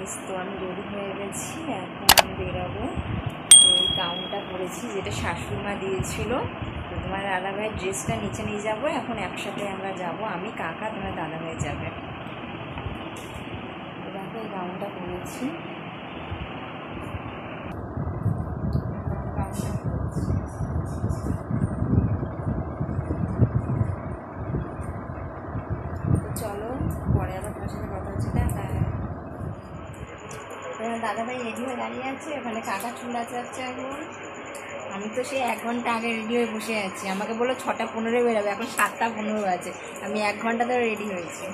Guys তো আমি ready হয়ে গেছি, এখন আমি বেরাবো। তো এই গাউনটা পরেছি, যেটা শাশুড়িমা দিয়েছিল। তো তোমার দাদাভাইয়ের ড্রেসটা নিচে নিয়ে যাব, এখন একসাথে আমরা যাব। আমি, কাকা, তোমার দাদাভাই যাবে। দেখো এই গাউনটা পরেছি গাউনটা পরেছি। তো চলো পরে আবার তোমার সাথে কথা হচ্ছে টাটা তোমার দাদাভাই রেডি হয়ে দাঁড়িয়ে আছে ওখানে কাকা চুল আচাচ্ছে এখন। আমি তো সেই এক ঘণ্টা আগে রেডি হয়ে বসে আছি। আমাকে বলল ছটা পনেরো বেরোবে এখন সাতটা পনেরো আছে। আমি এক ঘণ্টা ধরে রেডি হয়েছি।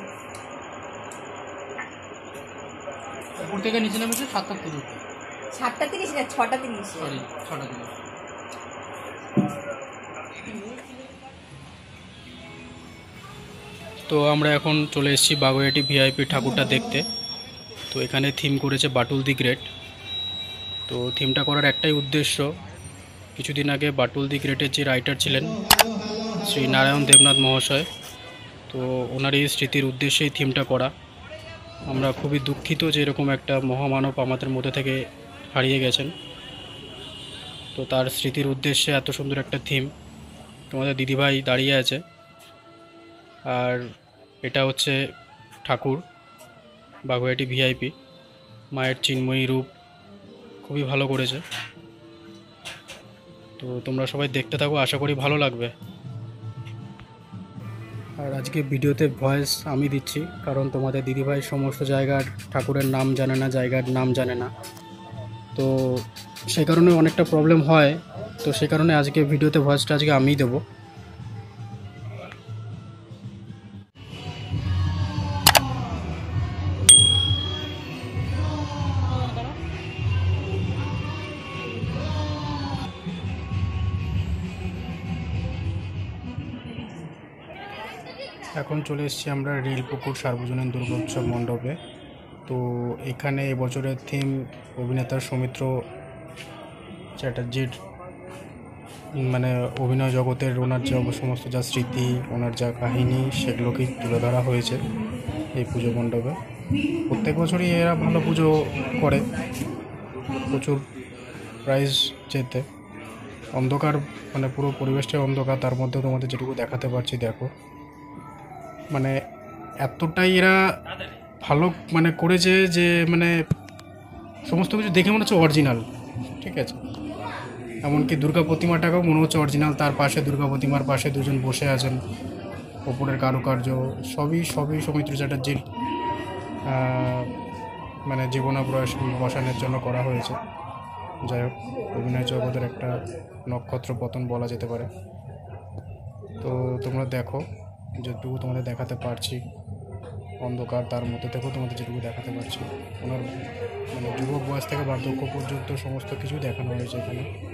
উপর থেকে নিচে নেমেছে সাতটা তিরিশ সাতটা তিরিশ না ছটা তিরিশ। সরি ছটা তিরিশ। তো আমরা এখন চলে এসেছি বাগুইয়াটি ভিআইপি ঠাকুরটা দেখতে। তো এখানে থিম করেছে বাটুল দি গ্রেট। তো থিমটা করার একটাই উদ্দেশ্য, কিছুদিন আগে বাটুল দি গ্রেটের যে রাইটার ছিলেন, শ্রী নারায়ণ দেবনাথ মহাশয়, তো ওনার এই স্মৃতির উদ্দেশ্যেই থিমটা করা। আমরা খুবই দুঃখিত যে এরকম একটা মহামানব আমাদের মধ্যে থেকে হারিয়ে গেছেন। তো তার স্মৃতির উদ্দেশ্যে এত সুন্দর একটা থিম তোমাদের দিদিভাই দাঁড়িয়ে আছে। আর এটা হচ্ছে ঠাকুর। বাগুয়াটি ভিআইপি মায়ের চিন্ময়ী রূপ, খুবই ভালো করেছে। তো তোমরা সবাই দেখতে থাকো, আশা করি ভালো লাগবে। আর আজকে ভিডিওতে ভয়েস আমি দিচ্ছি, কারণ তোমাদের দিদিভাই সমস্ত জায়গার ঠাকুরের নাম জানে না, জায়গার নাম জানে না। তো সে কারণে অনেকটা প্রবলেম হয়। তো সে কারণে আজকে ভিডিওতে ভয়েসটা আজকে আমিই দেবো। এখন চলে এসেছি আমরা রেলপুকুর সার্বজনীন দুর্গোৎসব মণ্ডপে। তো এখানে এবছরের থিম অভিনেতা সৌমিত্র চ্যাটার্জির মানে অভিনয় জগতের ওনার যে সমস্ত যা স্মৃতি, ওনার যা কাহিনী সেগুলোকেই তুলে ধরা হয়েছে এই পুজো মণ্ডপে। প্রত্যেক বছরই এরা ভালো পুজো করে। প্রচুর প্রাইজ যেতে অন্ধকার মানে পুরো পরিবেশটাই অন্ধকার, তার মধ্যে তোমাদের যেটুকু দেখাতে পারছি, দেখো। মানে এতটাই এরা ভালো মানে করেছে যে মানে সমস্ত কিছু দেখে মনে হচ্ছে অরিজিনাল ঠিক আছে? এমনকি দুর্গা প্রতিমাটাকেও মনে হচ্ছে অরিজিনাল তার পাশে দুর্গা প্রতিমার পাশে দুজন বসে আছেন, ওপরের কারুকার্য, সবই সবই সৌমিত্র চ্যাটার্জির মানে জীবনাপ্রয়াস বসানোর জন্য করা হয়েছে। যাই হোক, অভিনয় জগতের একটা নক্ষত্র পতন বলা যেতে পারে। তো তোমরা দেখো যেটুকু তোমাদের দেখাতে পারছি, অন্ধকার তার মধ্যে থেকেও তোমাদের যেটুকু দেখাতে পারছি। ওনার মানে যুবক বয়স থেকে বার্ধক্য পর্যন্ত সমস্ত কিছু দেখানো হয়েছে এখানে।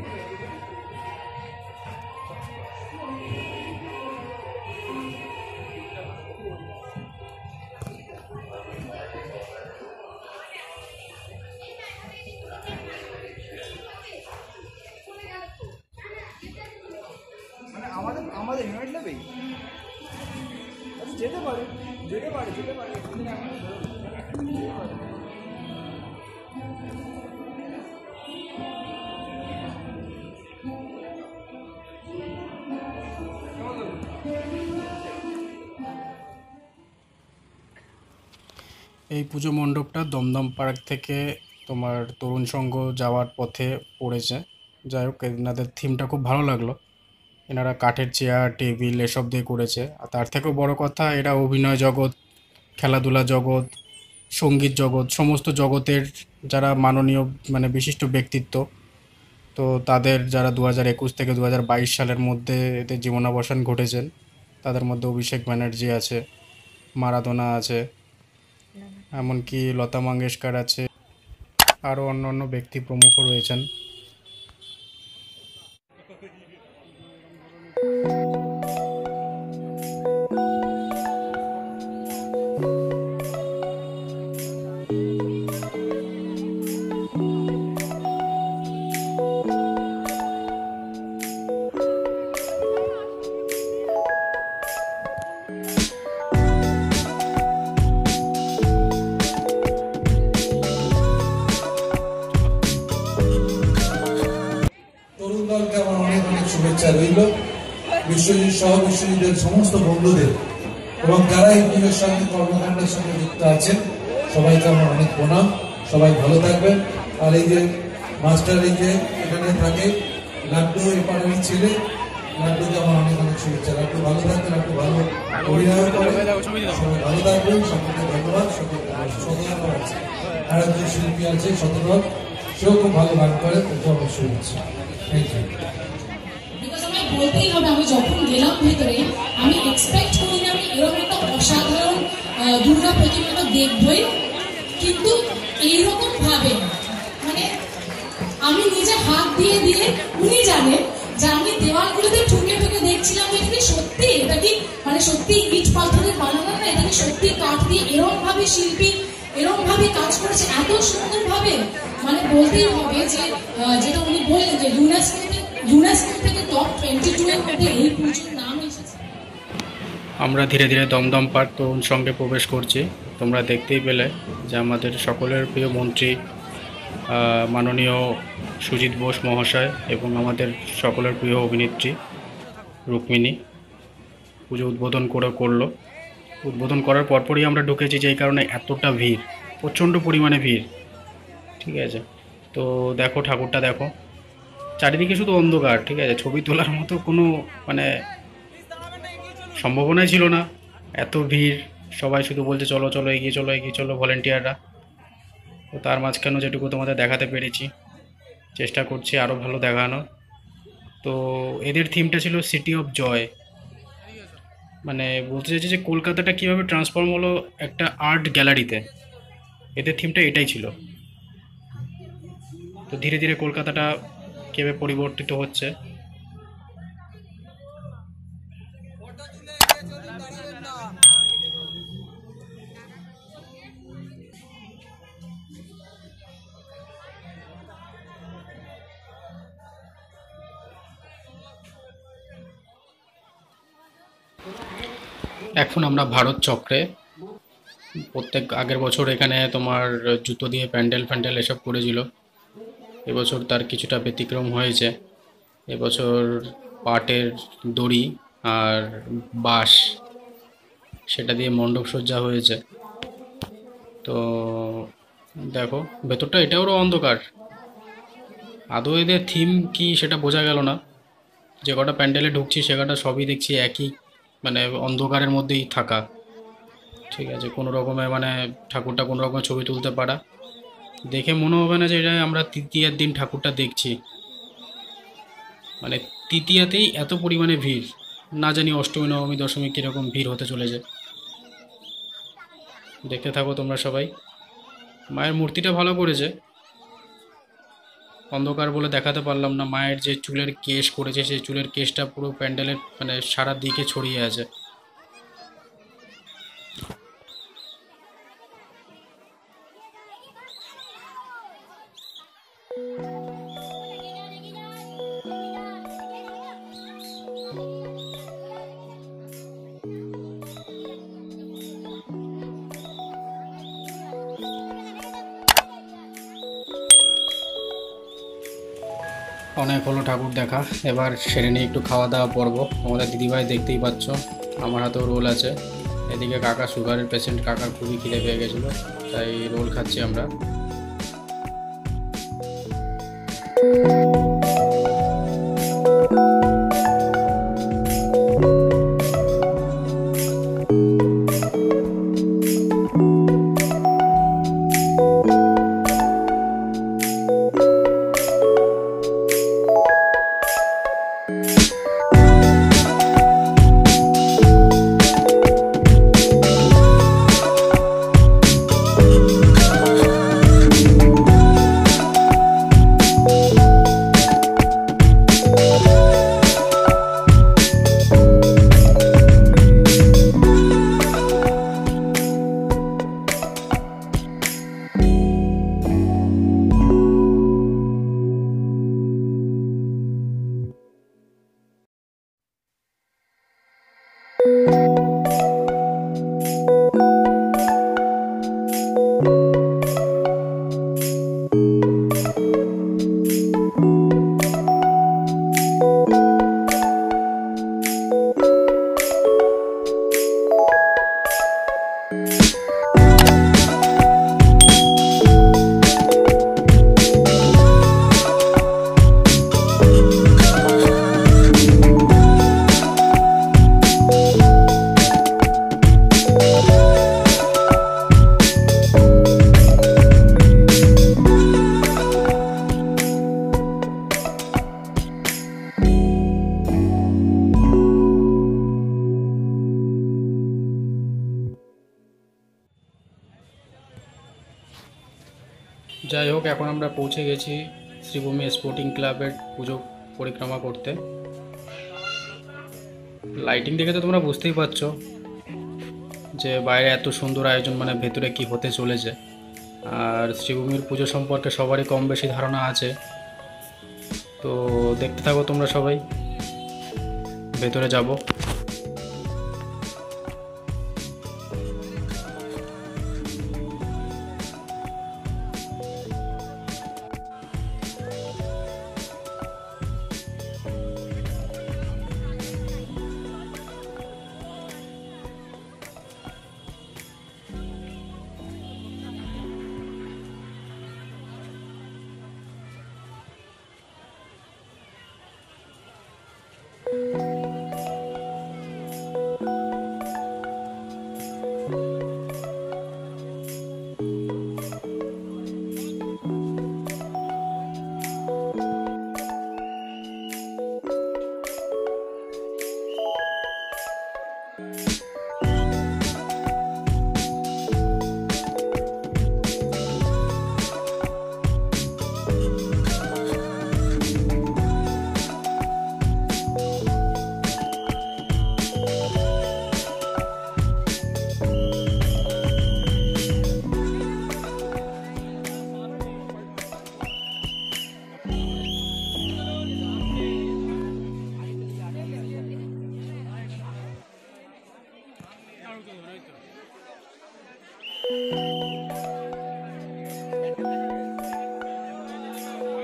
এই পুজো মণ্ডপটা দমদম পার্ক থেকে তোমার তরুণ সংঘ যাওয়ার পথে পড়েছে। যাই হোক এনাদের থিমটা খুব ভালো লাগল। এনারা কাঠের চেয়ার টেবিল এসব দিয়ে করেছে। আর তার থেকেও বড় কথা, এরা অভিনয় জগৎ, খেলাধুলা জগৎ, সংগীত জগৎ, সমস্ত জগতের যারা মাননীয় মানে বিশিষ্ট ব্যক্তিত্ব, তো তাদের যারা দু হাজার একুশ থেকে দু হাজার বাইশ সালের মধ্যে এদের জীবনাবসান ঘটেছেন, তাদের মধ্যে অভিষেক ব্যানার্জি আছে, মারাদোনা আছে, এমনকি লতা মঙ্গেশকর আছে, আরও অন্য অন্য ব্যক্তি প্রমুখ রয়েছেন। রইল বিশ্বজিৎ সহ বিশ্বজিতের সমস্ত বন্ধুদের এবং যারা এই পুজোর সঙ্গে কর্মকাণ্ডের সঙ্গে যুক্ত আছেন সবাইকে আমার অনেক প্রণাম। সবাই ভালো থাকবেন। আর এই যে মাস্টার এই যে এখানে থাকে লাড্ডু এপাড়ারই ছেলে লাড্ডুকে আমার অনেক অনেক শুভেচ্ছা। লাড্ডু ভালো থাকবে লাড্ডু ভালো অভিনয় করে। সবাই ভালো থাকবেন সকলকে ধন্যবাদ সকলকে শতধন্যবাদ আছে আর একজন শিল্পী আছে শতরথ সেও খুব ভালো গান করে তাকে আমার শুভেচ্ছা। থ্যাংক ইউ বলতেই হবে। আমি যখন গেলাম ভেতরে, আমি এক্সপেক্ট করি করিনি আমি এরকম একটা অসাধারণ দুর্গা প্রতিমা তো দেখবই, কিন্তু এইরকম ভাবে মানে আমি নিজে হাত দিয়ে দিয়ে উনি জানেন যে আমি দেওয়ালগুলোতে ঠুকে ঠুকে দেখছিলাম যে এটা সত্যি? এটা কি মানে সত্যি ইট পাথরের বানানো না? এটা কি সত্যি কাঠ দিয়ে এরকম ভাবে শিল্পী এরকম ভাবে কাজ করেছে? এত সুন্দর ভাবে মানে বলতেই হবে যে যেটা উনি বললেন যে ইউনেস্কো এই আমরা ধীরে ধীরে দমদম পার্ক তরুণ সঙ্গে প্রবেশ করছি। তোমরা দেখতেই পেলে যে আমাদের সকলের প্রিয় মন্ত্রী মাননীয় সুজিত বোস মহাশয় এবং আমাদের সকলের প্রিয় অভিনেত্রী রুক্মিণী পুজো উদ্বোধন করে করল। উদ্বোধন করার পরপরই আমরা ঢুকেছি যেই কারণে এতটা ভিড়, প্রচণ্ড পরিমাণে ভিড়। ঠিক আছে? তো দেখো, ঠাকুরটা দেখো। চারিদিকে শুধু অন্ধকার, ঠিক আছে? ছবি তোলার মতো কোনো মানে সম্ভাবনাই ছিল না। এত ভিড়, সবাই শুধু বলছে, চলো চলো, এগিয়ে চলো এগিয়ে চলো, ভলেন্টিয়াররা। তো তার মাঝখানেও যেটুকু তোমাদের দেখাতে পেরেছি, চেষ্টা করছি আরও ভালো দেখানো তো এদের থিমটা ছিল সিটি অফ জয় মানে বলতে চাইছি যে কলকাতাটা কীভাবে ট্রান্সফর্ম হলো একটা আর্ট গ্যালারিতে এদের থিমটা এটাই ছিল। তো ধীরে ধীরে কলকাতাটা কীভাবে পরিবর্তিত হচ্ছে? এখন আমরা ভারত চক্রে। প্রত্যেক আগের বছর এখানে তোমার জুতো দিয়ে প্যান্ডেল ফ্যান্ডেল এসব করেছিল। এবছর তার কিছুটা ব্যতিক্রম হয়েছে। এবছর পাটের দড়ি আর বাঁশ, সেটা দিয়ে মণ্ডপ সজ্জা হয়েছে। তো দেখো, ভেতরটা এটাও অন্ধকার। আদৌ এদের থিম কি সেটা বোঝা গেল না। যে কটা প্যান্ডেলে ঢুকছি, সে কটা সবই দেখছি একই মানে অন্ধকারের মধ্যেই থাকা। ঠিক আছে, কোনো রকমে মানে ঠাকুরটা কোনো রকমের ছবি তুলতে পারা। দেখে মনে হবে না যে এটা আমরা তৃতীয়ার দিন ঠাকুরটা দেখছি। মানে তৃতীয়াতেই এত পরিমাণে ভিড়। না জানি অষ্টমী, নবমী, দশমী কীরকম ভিড় হতে চলেছে। দেখতে থাকো তোমরা সবাই। মায়ের মূর্তিটা ভালো করেছে অন্ধকার বলে দেখাতে পারলাম না। মায়ের যে চুলের কেশ করেছে সেই চুলের কেশটা পুরো প্যান্ডেলের মানে সারা দিকে ছড়িয়ে আছে। অনেক হলো ঠাকুর দেখা। এবার সেরে নিয়ে একটু খাওয়া দাওয়া পর্ব আমাদের দিদিভাই দেখতেই পাচ্ছ, আমার হাতেও রোল আছে। এদিকে কাকা সুগারের পেশেন্ট কাকার খুবই খিদে পেয়ে গেছিল, তাই রোল খাচ্ছি আমরা। you যাই হোক, এখন আমরা পৌঁছে গেছি শ্রীভূমি স্পোর্টিং ক্লাবের পুজো পরিক্রমা করতে। লাইটিং দেখে তো তোমরা বুঝতেই পারছ যে বাইরে এত সুন্দর আয়োজন মানে ভেতরে কি হতে চলেছে। আর শ্রীভূমির পুজো সম্পর্কে সবারই কম বেশি ধারণা আছে। তো দেখতে থাকো তোমরা সবাই। ভেতরে যাব।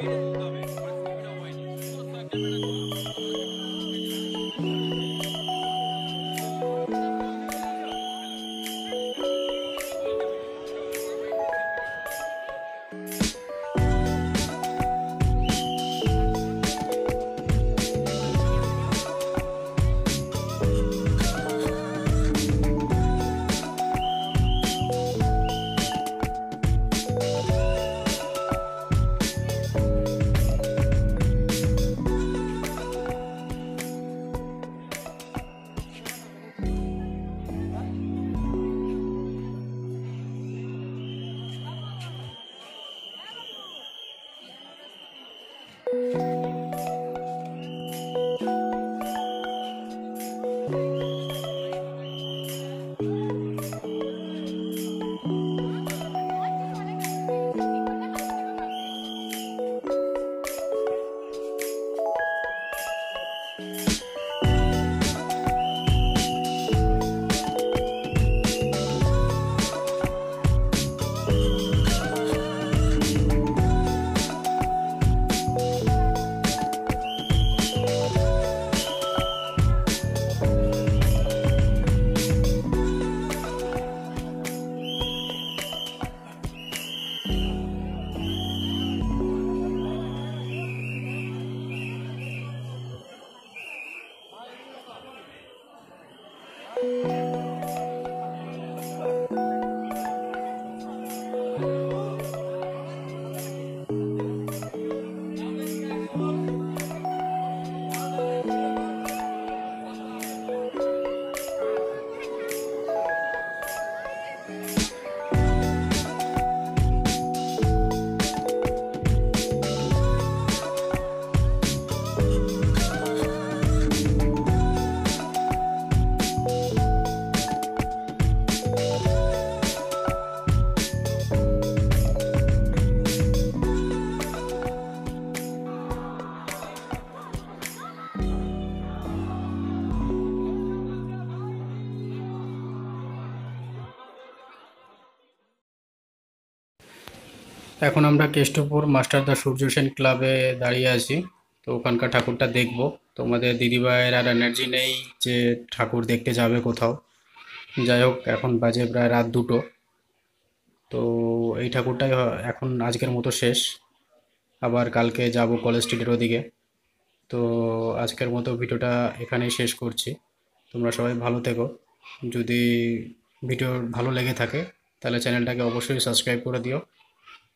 Hallelujah. এখন আমরা কেষ্টপুর মাস্টারদা সূর্য সেন ক্লাবে দাঁড়িয়ে আছি। তো ওখানকার ঠাকুরটা দেখব। তোমাদের দিদিভাইয়ের আর এনার্জি নেই যে ঠাকুর দেখতে যাবে কোথাও। যাই হোক, এখন বাজে প্রায় রাত দুটো। তো এই ঠাকুরটাই এখন আজকের মতো শেষ। আবার কালকে যাব কলেজ স্ট্রিটের ওদিকে। তো আজকের মতো ভিডিওটা এখানেই শেষ করছি। তোমরা সবাই ভালো থেকো। যদি ভিডিও ভালো লেগে থাকে, তাহলে চ্যানেলটাকে অবশ্যই সাবস্ক্রাইব করে দিও।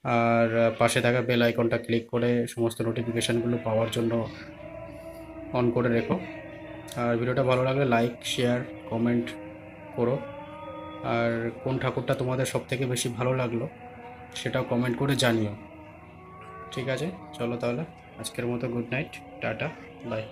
আর পাশে থাকা বেল আইকনটা ক্লিক করে সমস্ত নোটিফিকেশানগুলো পাওয়ার জন্য অন করে রেখো। আর ভিডিওটা ভালো লাগলে লাইক শেয়ার কমেন্ট করো। আর কোন ঠাকুরটা তোমাদের সব থেকে বেশি ভালো লাগল সেটাও কমেন্ট করে জানিও। ঠিক আছে? চলো তাহলে, আজকের মতো গুড নাইট টাটা বাই